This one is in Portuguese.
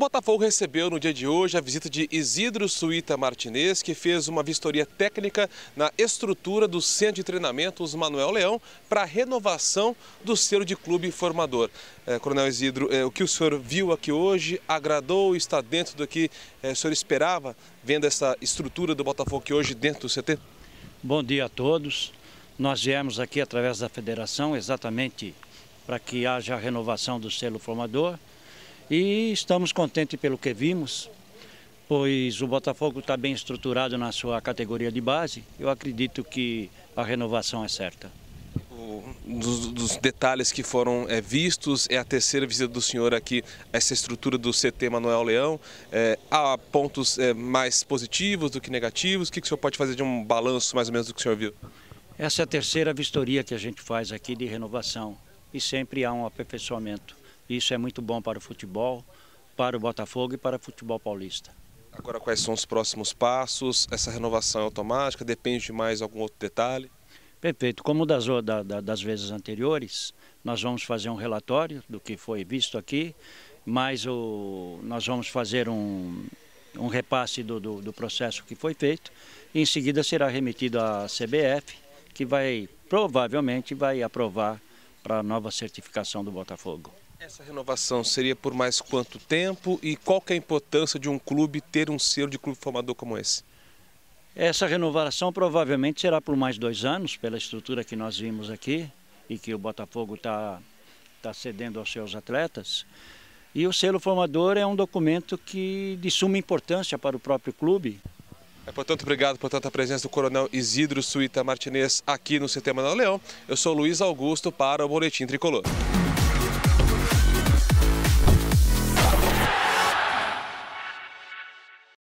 Botafogo recebeu no dia de hoje a visita de Isidro Suíta Martinez, que fez uma vistoria técnica na estrutura do centro de treinamento Os Manuel Leão para a renovação do selo de clube formador. É, Coronel Isidro, é, o que o senhor viu aqui hoje agradou, está dentro do que é, o senhor esperava, vendo essa estrutura do Botafogo aqui hoje dentro do CT? Bom dia a todos. Nós viemos aqui através da federação exatamente para que haja a renovação do selo formador e estamos contentes pelo que vimos, pois o Botafogo está bem estruturado na sua categoria de base. Eu acredito que a renovação é certa. Dos, dos, detalhes que foram é, vistos, é a terceira visita do senhor aqui, essa estrutura do CT Manuel Leão. É, há pontos é, mais positivos do que negativos? O que, que o senhor pode fazer de um balanço mais ou menos do que o senhor viu? Essa é a terceira vistoria que a gente faz aqui de renovação e sempre há um aperfeiçoamento. Isso é muito bom para o futebol, para o Botafogo e para o futebol paulista. Agora, quais são os próximos passos? Essa renovação é automática? Depende de mais algum outro detalhe? Perfeito. Como das, da, das vezes anteriores, nós vamos fazer um relatório do que foi visto aqui, mas o, nós vamos fazer um, um repasse do, do, do processo que foi feito e em seguida será remetido à CBF, que vai provavelmente vai aprovar para a nova certificação do Botafogo. Essa renovação seria por mais quanto tempo e qual que é a importância de um clube ter um selo de clube formador como esse? Essa renovação provavelmente será por mais dois anos, pela estrutura que nós vimos aqui e que o Botafogo está tá cedendo aos seus atletas. E o selo formador é um documento que de suma importância para o próprio clube. É, portanto, obrigado por tanta presença do Coronel Isidro Suíta Martinez aqui no CT Manuel Leão. Eu sou Luiz Augusto para o Boletim Tricolor.